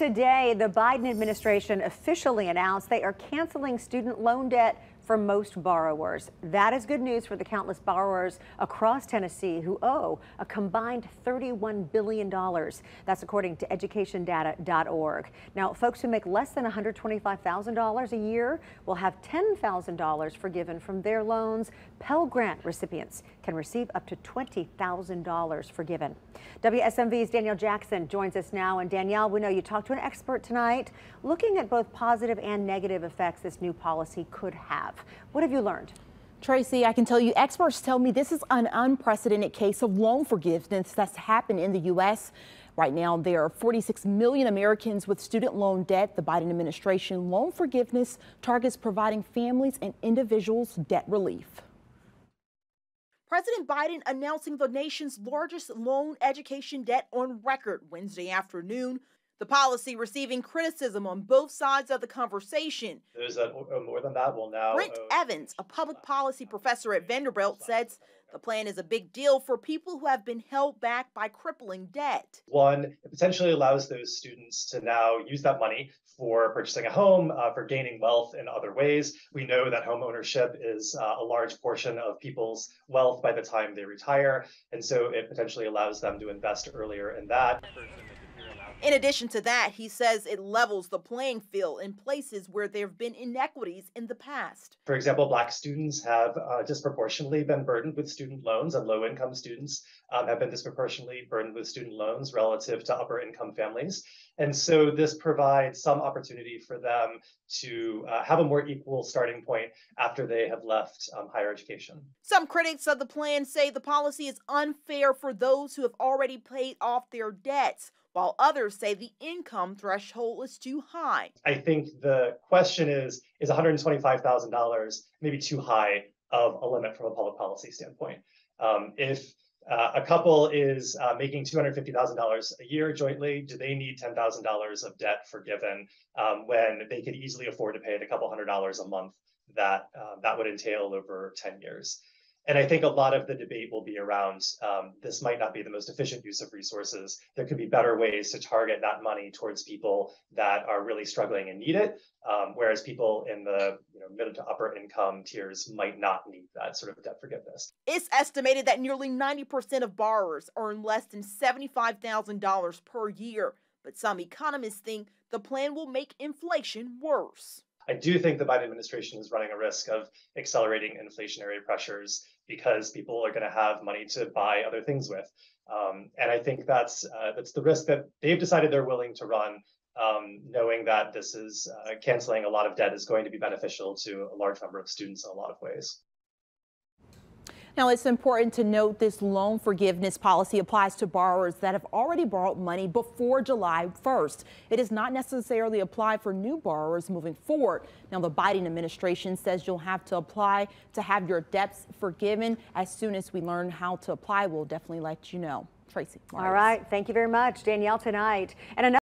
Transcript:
Today, the Biden administration officially announced they are canceling student loan debt for most borrowers. That is good news for the countless borrowers across Tennessee who owe a combined $31 billion. That's according to educationdata.org. Now, folks who make less than $125,000 a year will have $10,000 forgiven from their loans. Pell Grant recipients can receive up to $20,000 forgiven. WSMV's Danielle Jackson joins us now. And Danielle, we know you talked to an expert tonight looking at both positive and negative effects this new policy could have. What have you learned? Tracy, I can tell you experts tell me this is an unprecedented case of loan forgiveness that's happened in the U.S. Right now, there are 46 million Americans with student loan debt. The Biden administration loan forgiveness targets providing families and individuals debt relief. President Biden announcing the nation's largest loan education debt on record Wednesday afternoon. The policy receiving criticism on both sides of the conversation. There's a, a more than that will now. Brent Evans, a public policy professor at Vanderbilt, says the plan is a big deal for people who have been held back by crippling debt. One, it potentially allows those students to now use that money for purchasing a home, uh, for gaining wealth in other ways. We know that home ownership is uh, a large portion of people's wealth by the time they retire. And so it potentially allows them to invest earlier in that. In addition to that, he says it levels the playing field in places where there have been inequities in the past. For example, Black students have uh, disproportionately been burdened with student loans, and low income students um, have been disproportionately burdened with student loans relative to upper income families. And so this provides some opportunity for them to uh, have a more equal starting point after they have left um, higher education. Some critics of the plan say the policy is unfair for those who have already paid off their debts while others say the income threshold is too high. I think the question is is $125,000 maybe too high of a limit from a public policy standpoint? Um, if uh, a couple is uh, making $250,000 a year jointly, do they need $10,000 of debt forgiven um, when they could easily afford to pay it a couple hundred dollars a month that uh, that would entail over 10 years? And I think a lot of the debate will be around um, this might not be the most efficient use of resources. There could be better ways to target that money towards people that are really struggling and need it, um, whereas people in the you know, middle to upper income tiers might not need that sort of debt forgiveness. It's estimated that nearly 90% of borrowers earn less than $75,000 per year, but some economists think the plan will make inflation worse. I do think the Biden administration is running a risk of accelerating inflationary pressures because people are going to have money to buy other things with. Um, and I think that's uh, that's the risk that they've decided they're willing to run, um, knowing that this is uh, canceling a lot of debt is going to be beneficial to a large number of students in a lot of ways. Now, it's important to note this loan forgiveness policy applies to borrowers that have already borrowed money before July 1st. It does not necessarily apply for new borrowers moving forward. Now, the Biden administration says you'll have to apply to have your debts forgiven. As soon as we learn how to apply, we'll definitely let you know. Tracy. All right. Thank you very much, Danielle, tonight. And another